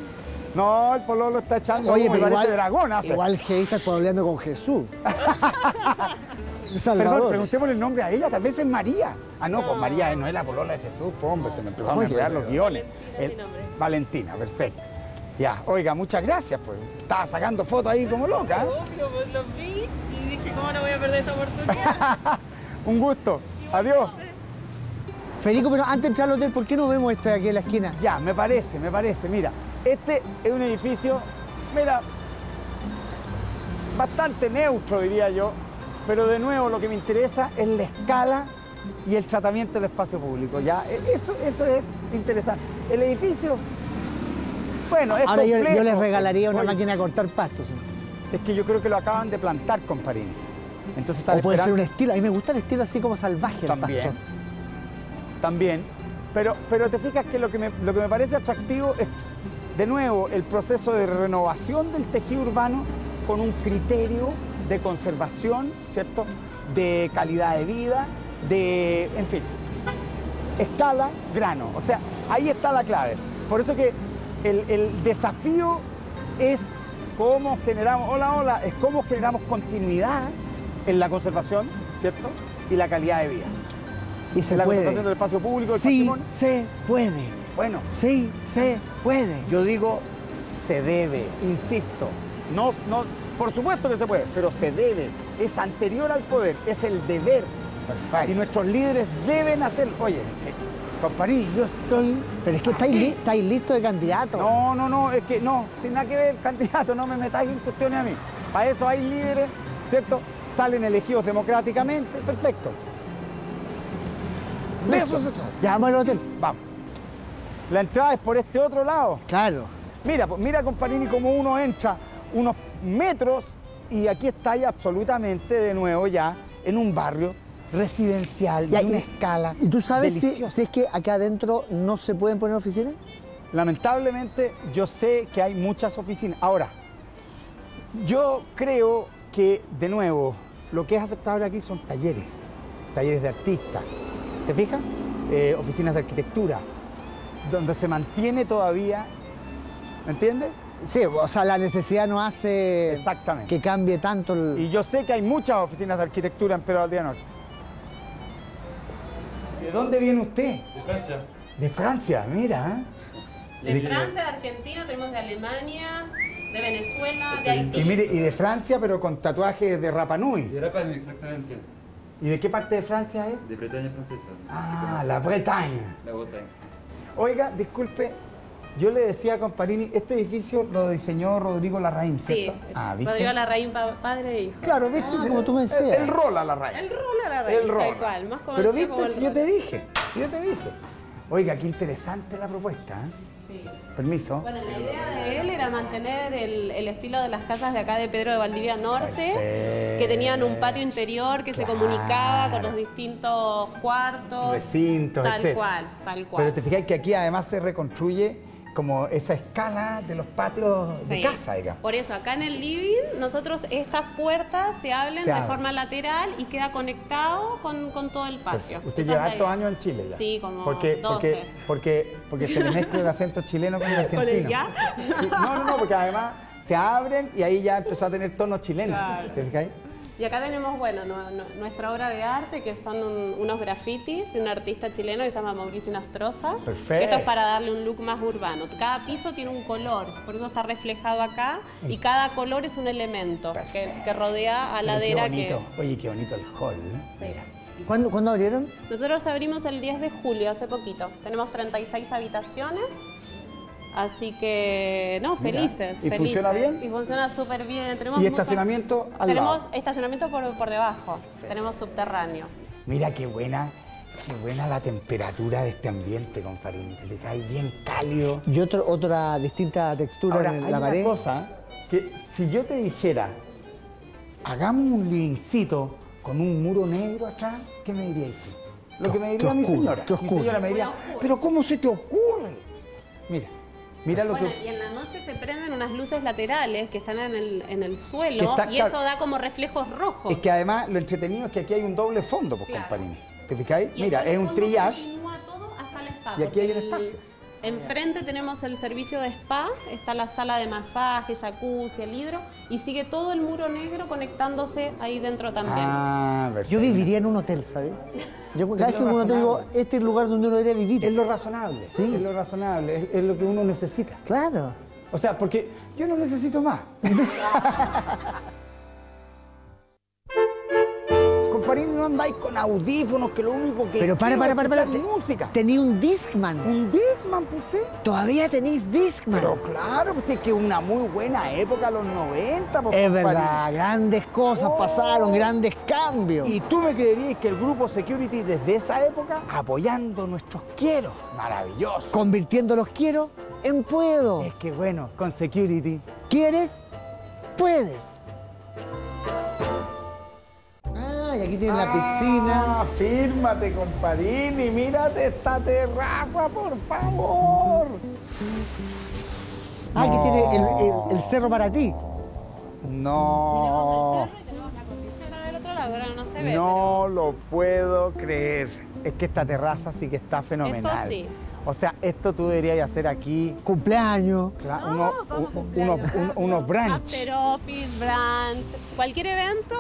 No, el pololo está echando Oye, pero igual, dragón hace. igual Gey está pololeando con Jesús. Perdón, preguntémosle el nombre a ella, tal vez es María. Ah, no, pues María eh, no es la polola de Jesús, pues hombre, se me empezaron a enredar los guiones. Nombre. Valentina, perfecto. Ya, oiga, muchas gracias, pues. Estaba sacando fotos ahí como loca. ¿eh? Obvio, pues los vi y dije, ¿cómo no voy a perder esta oportunidad? Un gusto. Adiós. Federico, pero antes de entrar al hotel, ¿por qué no vemos esto de aquí en la esquina? Ya, me parece, me parece. Mira, este es un edificio, mira, bastante neutro, diría yo, pero de nuevo lo que me interesa es la escala y el tratamiento del espacio público. Ya, E- eso, eso es interesante. El edificio, bueno, es Ahora yo, complejo. yo les regalaría una Oye, máquina de cortar pastos. ¿sí? Es que yo creo que lo acaban de plantar, comparini. Entonces están O puede ser un estilo. A mí me gusta el estilo así como salvaje el También. pasto. También. Pero, pero te fijas que lo, que me, lo que me parece atractivo es, de nuevo, el proceso de renovación del tejido urbano con un criterio de conservación, ¿cierto? De calidad de vida, de, en fin, escala, grano. O sea, ahí está la clave. Por eso que el, el desafío es cómo generamos, hola, hola, es cómo generamos continuidad en la conservación, ¿cierto? Y la calidad de vida. Y se la puede. conservación del espacio público, del Sí, patrimonio. se puede. Bueno, Sí, se puede. yo digo, se debe, insisto. No, no, por supuesto que se puede, pero se debe. Es anterior al poder, es el deber. Perfecto. Y nuestros líderes deben hacer. Oye, compañí, yo estoy. Pero es que estáis, li- estáis listos de candidato. No, no, no, es que no, sin nada que ver, candidato, no me metáis en cuestiones a mí. Para eso hay líderes, ¿cierto? Salen elegidos democráticamente, perfecto. De eso se trata. Llamamos al hotel. Vamos. La entrada es por este otro lado. Claro. Mira, pues, mira, compañini, cómo uno entra unos metros y aquí está ya absolutamente de nuevo ya en un barrio residencial, Ya, de una y- escala ¿Y tú sabes si es que acá adentro no se pueden poner oficinas? Lamentablemente, yo sé que hay muchas oficinas. Ahora, yo creo que, de nuevo, lo que es aceptable aquí son talleres, talleres de artistas. ¿Te fijas? Eh, oficinas de arquitectura, donde se mantiene todavía, ¿me entiendes? Sí, o sea, la necesidad no hace Exactamente. que cambie tanto el... Y yo sé que hay muchas oficinas de arquitectura en Pedro Valdivia Norte. ¿De dónde viene usted? De Francia. De Francia, mira. ¿eh? De Francia, de Argentina, tenemos de Alemania, de Venezuela, de Haití. Y mire, y de Francia, pero con tatuajes de Rapa Nui. De Rapan, exactamente. ¿Y de qué parte de Francia es? De Bretaña francesa. Ah, la Bretaña. La Bretaña, sí. Oiga, disculpe, yo le decía a Comparini, este edificio lo diseñó Rodrigo Larraín, Sí, ¿cierto? ah, ¿viste? Rodrigo Larraín, pa- padre e hijo. Claro, ¿viste? Ah, como tú me decías. El, el rola Larraín. El rola Larraín, El rola. tal cual, más Pero viste, si yo te dije, si yo te dije. Oiga, qué interesante la propuesta, ¿eh? Sí. Permiso. Bueno, la idea de él era mantener el, el estilo de las casas de acá de Pedro de Valdivia Norte, Perfecto. que tenían un patio interior que se comunicaba con los distintos cuartos. recintos, Tal etc. cual, tal cual. Pero te fijas que aquí además se reconstruye como esa escala de los patios de casa, digamos. Por eso, acá en el living, nosotros estas puertas se abren Se de forma lateral y queda conectado con, con todo el patio. Perfecto. Usted Esa lleva hartos años en Chile ya. Sí, como porque, 12. Porque, porque, porque se le mezcla el acento chileno con el argentino. ¿Con el ya? Sí, No, no, no, porque además se abren y ahí ya empezó a tener tonos chilenos. Claro. Y acá tenemos, bueno, no- no- nuestra obra de arte, que son un- unos grafitis de un artista chileno que se llama Mauricio Nastroza. Perfecto. Esto es para darle un look más urbano. Cada piso tiene un color, por eso está reflejado acá. Y cada color es un elemento que, rodea a la Pero ladera qué que... bonito. Oye, qué bonito el hall. ¿eh? Mira. ¿Cuándo, ¿Cuándo abrieron? Nosotros abrimos el 10 de julio, hace poquito. Tenemos 36 habitaciones. Así que, no, Mira, felices. ¿y felices. funciona bien? Y funciona súper bien. Tenemos ¿Y muchas- estacionamiento al Tenemos lado? estacionamiento por, por debajo. Tenemos subterráneo. Mira qué buena, qué buena la temperatura de este ambiente, compadre. ¿Te fijáis? Bien cálido. Y otro, otra distinta textura Ahora, en hay la una pared. cosa que si yo te dijera, hagamos un livingcito con un muro negro atrás, ¿qué me dirías tú? Lo Qué- que me diría mi oscuro, señora. qué Mi señora me diría, pero ¿cómo se te ocurre? Mira, mira lo Bueno, que... y en la noche se prenden unas luces laterales que están en el, en el suelo está- y eso da como reflejos rojos. Es que además lo entretenido es que aquí hay un doble fondo, pues, Claro. comparini. ¿Te fijáis? Y Mira, es un. Continúa todo hasta el spa. Y aquí hay un espacio. Enfrente tenemos el servicio de spa, está la sala de masaje, jacuzzi, el hidro, y sigue todo el muro negro conectándose ahí dentro también. Ah, perfecto. Yo viviría en un hotel, ¿sabes? Yo cada vez Es que lo en un hotel digo, este es el lugar donde uno debería vivir. Es lo razonable. Sí. Es lo razonable. Es, es lo que uno necesita. Claro. O sea, porque yo no necesito más. Comparín, no andáis con audífonos, que lo único que. Pero para, para, para, para. música. Tenía un Discman. Un Discman, pues sí. Todavía tenéis Discman. Pero claro, pues es que una muy buena época, los 90, pues, es verdad, grandes cosas Oh. pasaron, grandes cambios. Y tú me creerías que el grupo Security desde esa época apoyando nuestros quiero. Maravilloso. Convirtiendo los quiero en puedo. Es que bueno, con Security. ¿Quieres? Puedes. Y aquí tienen la piscina. Ah, fírmate, comparini. Mírate esta terraza, por favor. Ah, aquí No. tiene el, el- el cerro para ti. No, Tenemos el cerro y tenemos la cordillera del otro lado, ahora no se ve. no lo puedo creer. Es que esta terraza sí que está fenomenal. sí. O sea, esto tú deberías hacer aquí. Cumpleaños. cla- No, uno- ¿cómo u- cumpleaños? unos, un- unos brunch. After office, brunch, cualquier evento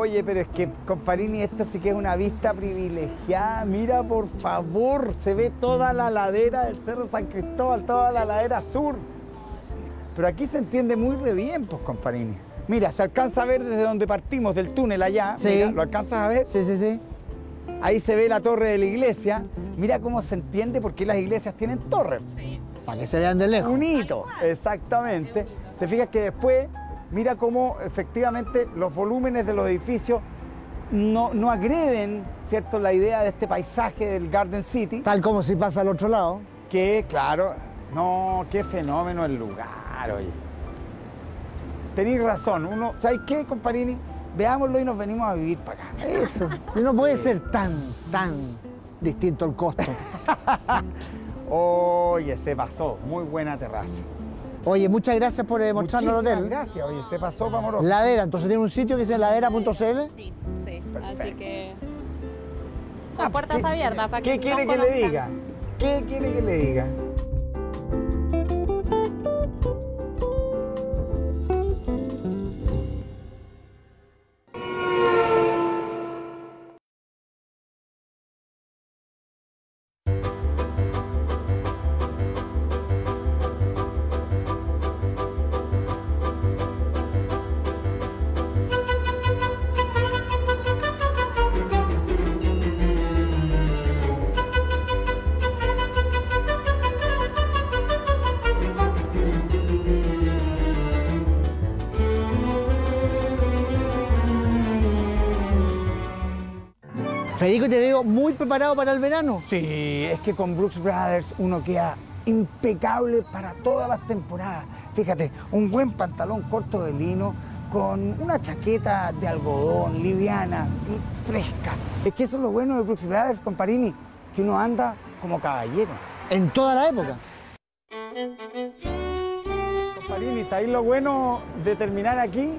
Oye, pero es que, comparini, esta sí que es una vista privilegiada. Mira, por favor, se ve toda la ladera del Cerro San Cristóbal, toda la ladera sur. Pero aquí se entiende muy re bien, pues, comparini. Mira, se alcanza a ver desde donde partimos, del túnel allá. Sí. Mira, ¿Lo alcanzas a ver? Sí, sí, sí. Ahí se ve la torre de la iglesia. Mira cómo se entiende por qué las iglesias tienen torres. Para que se vean de lejos. Un hito, exactamente. Te fijas que después, mira cómo efectivamente los volúmenes de los edificios no, no agreden, ¿cierto?, la idea de este paisaje del Garden City, Tal como si pasa al otro lado. que, claro, no, qué fenómeno el lugar, oye. Tenéis razón, uno, ¿sabes qué, comparini? Veámoslo y nos venimos a vivir para acá. Eso. Si no puede ser tan, tan distinto el costo. Oye, se pasó, muy buena terraza. Oye, muchas gracias por eh, mostrarnos el hotel. gracias, oye, se pasó para amoroso. Ladera, entonces tiene un sitio que llama ladera.cl. Sí, sí. Así Perfecto. que. Ah, Con puertas ¿qué- abiertas para que ¿Qué quiere que le diga? ¿Qué quiere que le diga? Federico, te veo muy preparado para el verano. Sí, es que con Brooks Brothers uno queda impecable para todas las temporadas. Fíjate, un buen pantalón corto de lino con una chaqueta de algodón liviana y fresca. Es que eso es lo bueno de Brooks Brothers, comparini, que uno anda como caballero. En toda la época. Comparini, ¿sabéis lo bueno de terminar aquí?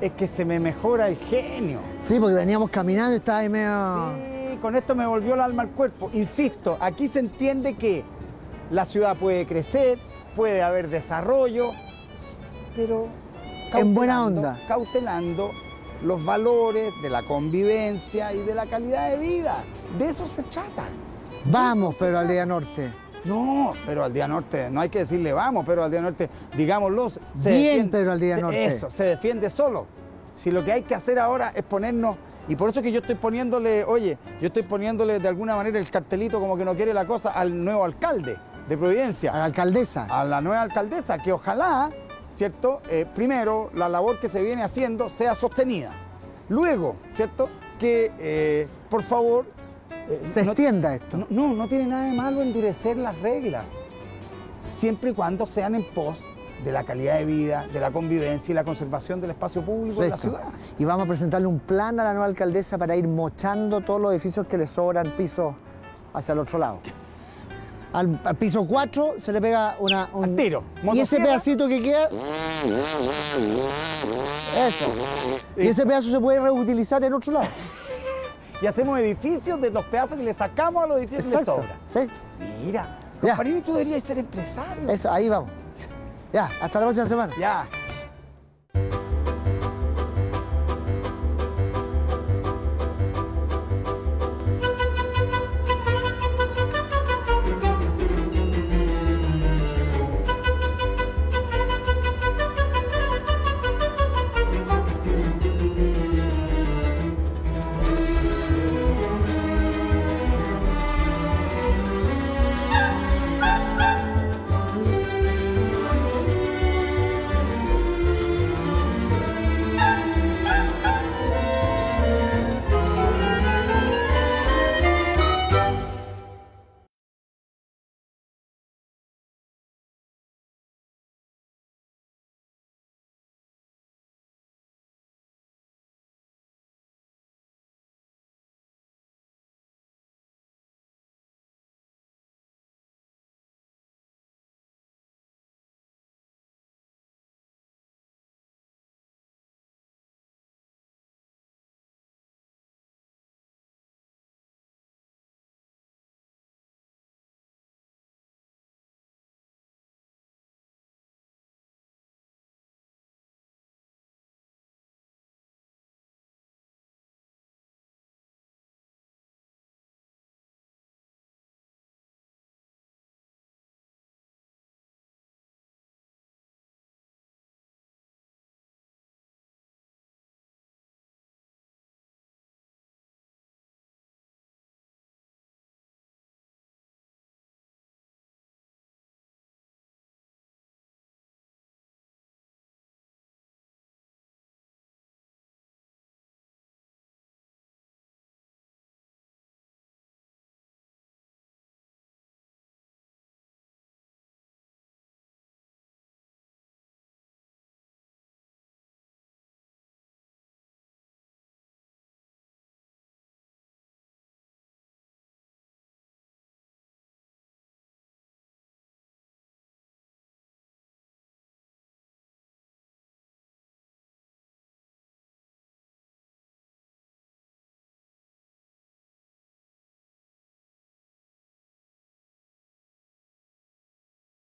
Es que se me mejora el genio. Sí, porque veníamos caminando y estaba ahí medio... Sí, con esto me volvió el alma al cuerpo. Insisto, aquí se entiende que la ciudad puede crecer, puede haber desarrollo, pero En buena onda. Cautelando los valores de la convivencia y de la calidad de vida. De eso se trata. Vamos, Eso pero al día norte. No, pero al día norte, no hay que decirle vamos, pero al día norte, digámoslo. se Bien, defiende- Pedro al día se- norte. Eso, se defiende solo. Si lo que hay que hacer ahora es ponernos, y por eso que yo estoy poniéndole, oye, yo estoy poniéndole de alguna manera el cartelito como que no quiere la cosa al nuevo alcalde de Providencia, A la alcaldesa. a la nueva alcaldesa, que ojalá, ¿cierto? Eh, primero, la labor que se viene haciendo sea sostenida. Luego, ¿cierto? Que, eh, por favor... eh, Se no- extienda esto. no, no, no tiene nada de malo endurecer las reglas, siempre y cuando sean en pos de la calidad de vida, de la convivencia y la conservación del espacio público de la ciudad. Y vamos a presentarle un plan a la nueva alcaldesa para ir mochando todos los edificios que le sobran pisos hacia el otro lado. Al, al piso 4 se le pega una, un Al tiro. Y ese pedacito que queda. Eso. Y ese pedazo se puede reutilizar en otro lado. Y hacemos edificios de los pedazos que le sacamos a los edificios que le sobran. Sí. Mira. Comparini, tú deberías ser empresario. Eso, ahí vamos. Ya, hasta la próxima semana. Ya.